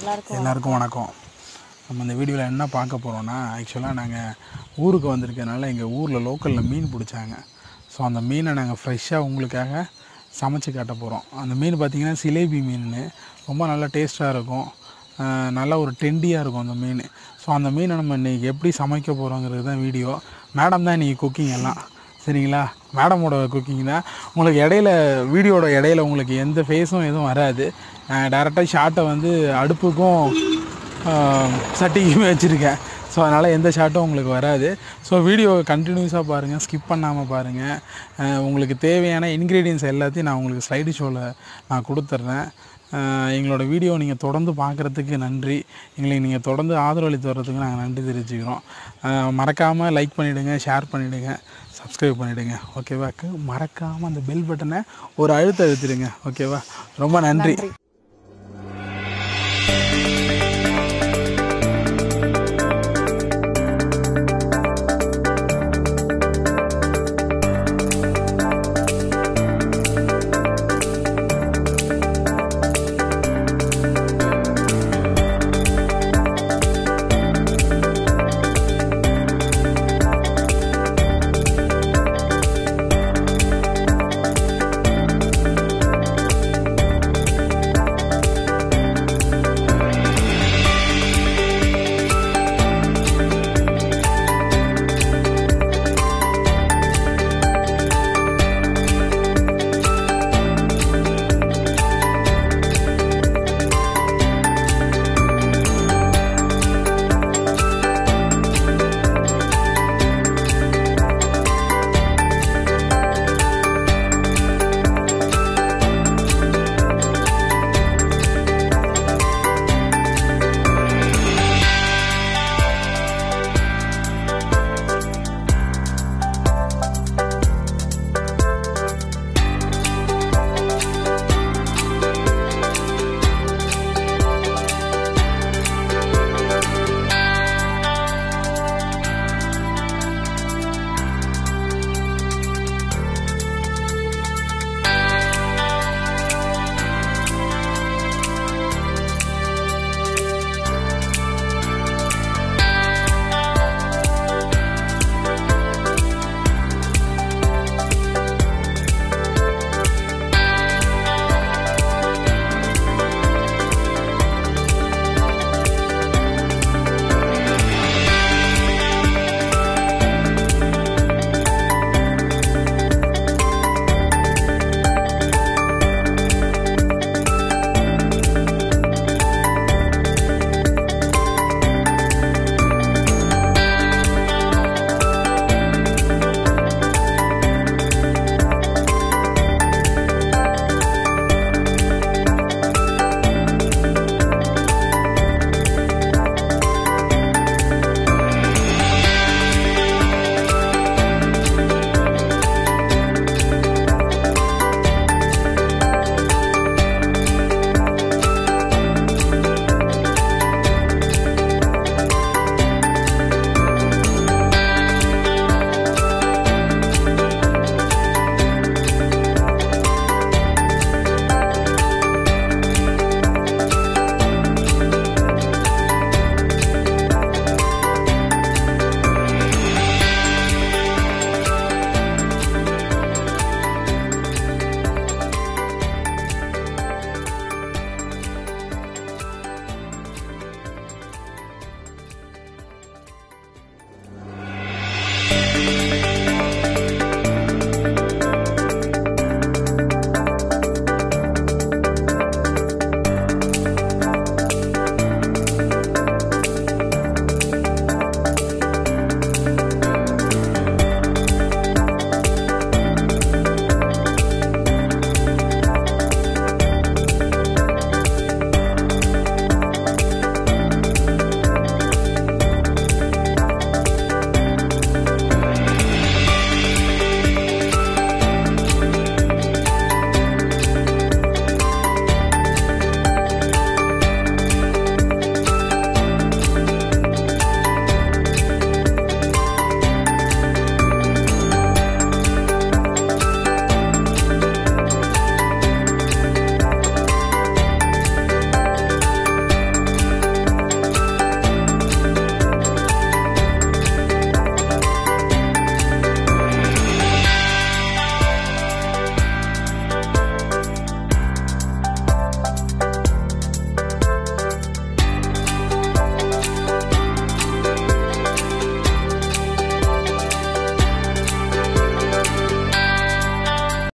எல்லாருக்கும் எல்லாருக்கும் வணக்கம். நம்ம இந்த வீடியோவில் என்ன பார்க்க போகிறோன்னா ஆக்சுவலாக நாங்கள் ஊருக்கு வந்திருக்கனால எங்கள் ஊரில் லோக்கலில் மீன் பிடிச்சாங்க. ஸோ அந்த மீனை நாங்கள் ஃப்ரெஷ்ஷாக உங்களுக்காக சமைச்சு காட்ட போகிறோம் அந்த மீன் பார்த்திங்கன்னா சிலேபி மீன் ரொம்ப நல்லா டேஸ்ட்டாக இருக்கும். நல்லா ஒரு டெண்டியாக இருக்கும் அந்த மீன். ஸோ அந்த மீனை நம்ம இன்றைக்கி எப்படி சமைக்க போகிறோங்கிறது தான் வீடியோ மேடம் தான் இன்றைக்கி குக்கிங் எல்லாம். சரிங்களா? மேடமோட குக்கிங் தான் உங்களுக்கு இடையில வீடியோட இடையில உங்களுக்கு எந்த ஃபேஸும் எதுவும் வராது. நான் டேரெக்டாக ஷார்ட்டை வந்து அடுப்புக்கும் சட்டிக்குமே வச்சுருக்கேன். ஸோ அதனால் எந்த ஷாட்டும் உங்களுக்கு வராது. ஸோ வீடியோ கண்டினியூஸாக பாருங்கள் ஸ்கிப் பண்ணாமல் பாருங்கள் உங்களுக்கு தேவையான இன்க்ரீடியன்ஸ் எல்லாத்தையும் நான் உங்களுக்கு ஸ்லைடு ஷோவில் நான் கொடுத்துட்றேன் எங்களோட வீடியோ நீங்கள் தொடர்ந்து பார்க்குறதுக்கு நன்றி. எங்களுக்கு நீங்கள் தொடர்ந்து ஆதரவளித்து வர்றதுக்கு நாங்கள் நன்றி தெரிவிச்சுக்கிறோம். மறக்காமல் லைக் பண்ணிவிடுங்க ஷேர் பண்ணிவிடுங்க சப்ஸ்கிரைப் பண்ணிவிடுங்க ஓகேவா மறக்காமல் அந்த பெல் பட்டனை ஒரு அழுத்த அழுத்திடுங்க ஓகேவா ரொம்ப நன்றி. நன்றி.